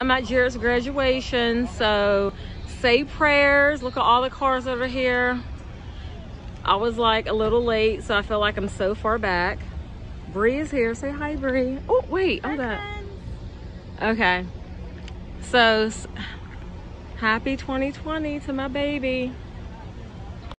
I'm at Jared's graduation, so say prayers. Look at all the cars over here. I was like a little late, so I feel like I'm so far back. Bree is here. Say hi, Bree. Oh, wait. Hold up. Okay. So, happy 2020 to my baby.